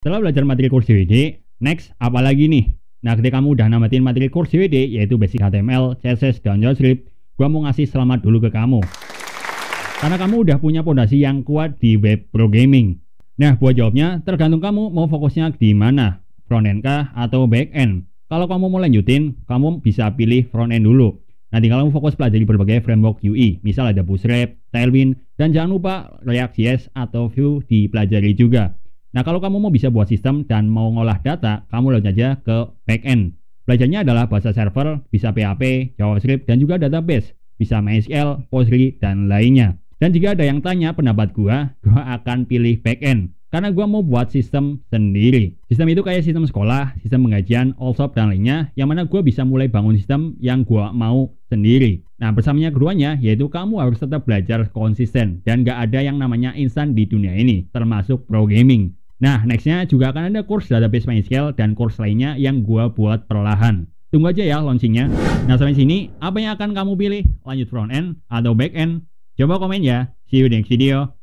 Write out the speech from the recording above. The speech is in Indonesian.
Setelah belajar materi kurs DWD, next apa lagi nih? Nah, ketika kamu udah namatin materi kurs DWD, yaitu basic HTML, CSS, dan JavaScript, gua mau ngasih selamat dulu ke kamu. Karena kamu udah punya fondasi yang kuat di web programming. Nah, buat jawabnya, tergantung kamu mau fokusnya di mana, front end kah atau back end. Kalau kamu mau lanjutin, kamu bisa pilih front end dulu. Nanti kalau kamu fokus pelajari berbagai framework UI, misal ada Bootstrap, Tailwind, dan jangan lupa React.js atau Vue dipelajari juga. Nah kalau kamu mau bisa buat sistem dan mau ngolah data, kamu lanjut aja ke backend. Belajarnya adalah bahasa server, bisa PHP, JavaScript, dan juga database, bisa MySQL, Postgre, dan lainnya. Dan jika ada yang tanya pendapat gua, gua akan pilih backend karena gue mau buat sistem sendiri. Sistem itu kayak sistem sekolah, sistem pengajian, all shop dan lainnya, yang mana gue bisa mulai bangun sistem yang gue mau sendiri. Nah bersamanya keduanya, yaitu kamu harus tetap belajar konsisten, dan gak ada yang namanya instan di dunia ini, termasuk pro gaming. Nah nextnya juga akan ada kurs database MySQL dan kurs lainnya yang gue buat perlahan. Tunggu aja ya launchingnya. Nah sampai sini, apa yang akan kamu pilih? Lanjut front end atau back end? Coba komen ya. See you next video.